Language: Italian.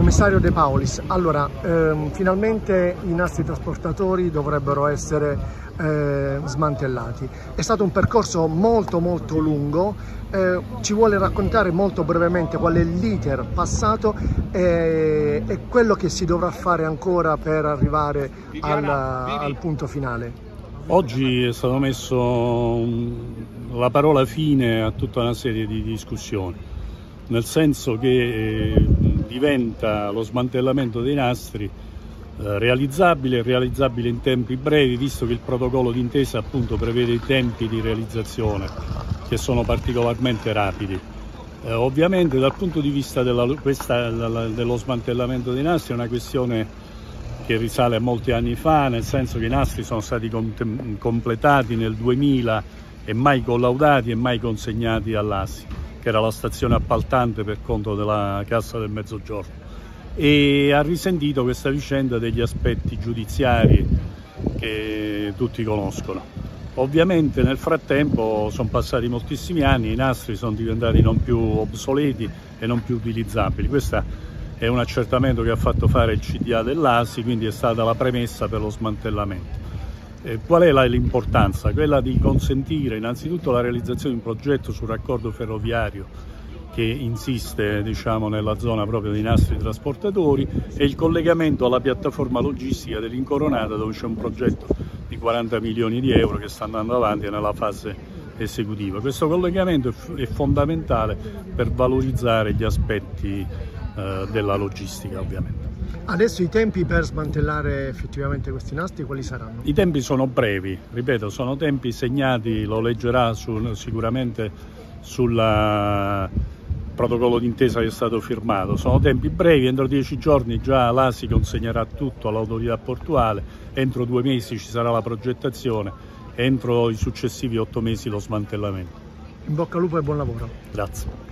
Commissario De Paulis, allora ehm, finalmente i nastri trasportatori dovrebbero essere eh, smantellati. È stato un percorso molto molto lungo, eh, ci vuole raccontare molto brevemente qual è l'iter passato e, e, quello che si dovrà fare ancora per arrivare al, al punto finale. Oggi è stato messo la parola fine a tutta una serie di discussioni, nel senso che eh, diventa lo smantellamento dei nastri eh, realizzabile realizzabile in tempi brevi, visto che il protocollo d'intesa appunto prevede i tempi di realizzazione che sono particolarmente rapidi. Eh, ovviamente dal punto di vista della, questa, dello smantellamento dei nastri è una questione che risale a molti anni fa, nel senso che i nastri sono stati completati nel 2000 e mai collaudati e mai consegnati all'ASI, che era la stazione appaltante per conto della Cassa del Mezzogiorno. E ha risentito questa vicenda degli aspetti giudiziari che tutti conoscono. Ovviamente nel frattempo sono passati moltissimi anni, i nastri sono diventati non più obsoleti e non più utilizzabili. Questa è un accertamento che ha fatto fare il CDA dell'ASI, quindi è stata la premessa per lo smantellamento. Eh, qual è l'importanza? Quella di consentire innanzitutto la realizzazione di un progetto sul raccordo ferroviario che insiste diciamo, nella zona proprio dei nastri trasportatori e il collegamento alla piattaforma logistica dell'Incoronata dove c'è un progetto di 40 milioni di euro che sta andando avanti nella fase esecutiva. Questo collegamento è fondamentale per valorizzare gli aspetti eh, della logistica ovviamente. Adesso i tempi per smantellare effettivamente questi nastri quali saranno? I tempi sono brevi, ripeto, sono tempi segnati, lo leggerà su, sicuramente sul protocollo d'intesa che è stato firmato. Sono tempi brevi, entro dieci giorni già l'ASI consegnerà tutto all'autorità portuale, entro due mesi ci sarà la progettazione, entro i successivi otto mesi lo smantellamento. In bocca al lupo e buon lavoro. Grazie.